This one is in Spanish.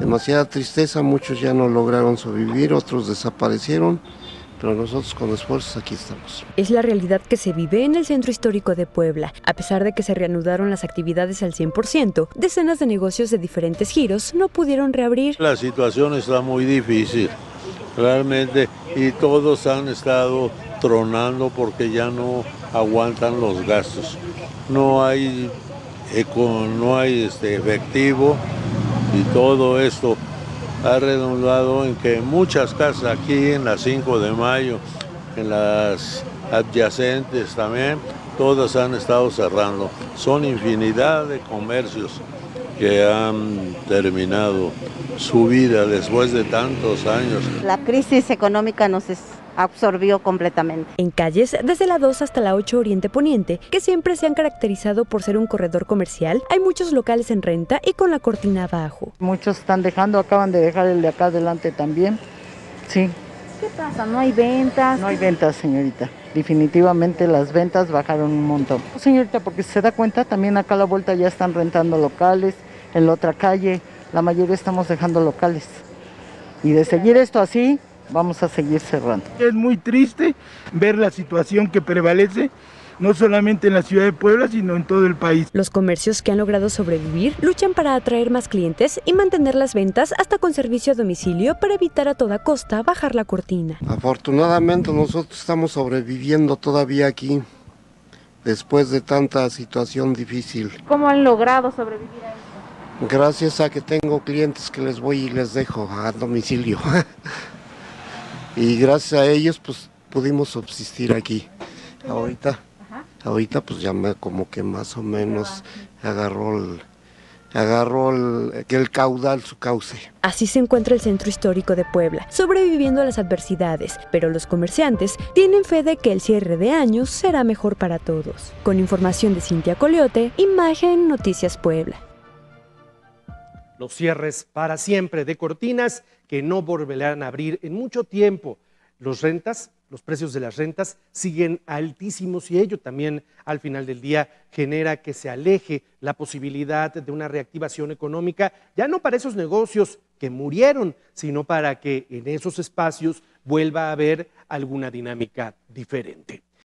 demasiada tristeza, muchos ya no lograron sobrevivir, otros desaparecieron, pero nosotros con esfuerzos aquí estamos. Es la realidad que se vive en el centro histórico de Puebla. A pesar de que se reanudaron las actividades al 100%, decenas de negocios de diferentes giros no pudieron reabrir. La situación está muy difícil, realmente, y todos han estado tronando porque ya no aguantan los gastos. No hay, no hay este, efectivo y todo esto ha redundado en que muchas casas aquí en la 5 de mayo, en las adyacentes también, todas han estado cerrando. Son infinidad de comercios que han terminado su vida después de tantos años. La crisis económica nos absorbió completamente. En calles, desde la 2 hasta la 8 Oriente Poniente, que siempre se han caracterizado por ser un corredor comercial, hay muchos locales en renta y con la cortina abajo. Muchos están dejando, acaban de dejar el de acá adelante también. Sí. ¿Qué pasa? ¿No hay ventas? No hay ventas, señorita. Definitivamente las ventas bajaron un montón. Señorita, porque se da cuenta, también acá a la vuelta ya están rentando locales, en la otra calle, la mayoría estamos dejando locales. Y de seguir esto así, vamos a seguir cerrando. Es muy triste ver la situación que prevalece no solamente en la ciudad de Puebla, sino en todo el país. Los comercios que han logrado sobrevivir luchan para atraer más clientes y mantener las ventas hasta con servicio a domicilio para evitar a toda costa bajar la cortina. Afortunadamente nosotros estamos sobreviviendo todavía aquí después de tanta situación difícil. ¿Cómo han logrado sobrevivir a esto? Gracias a que tengo clientes que les voy y les dejo a domicilio. y gracias a ellos pues pudimos subsistir aquí. Ahorita, ahorita pues ya me como que más o menos agarró el, agarró el, el, caudal su cauce. Así se encuentra el centro histórico de Puebla, sobreviviendo a las adversidades, pero los comerciantes tienen fe de que el cierre de años será mejor para todos. Con información de Cintia Coliote, Imagen Noticias Puebla. Los cierres para siempre de cortinas que no volverán a abrir en mucho tiempo. Los rentas, los precios de las rentas siguen altísimos y ello también al final del día genera que se aleje la posibilidad de una reactivación económica, ya no para esos negocios que murieron, sino para que en esos espacios vuelva a haber alguna dinámica diferente.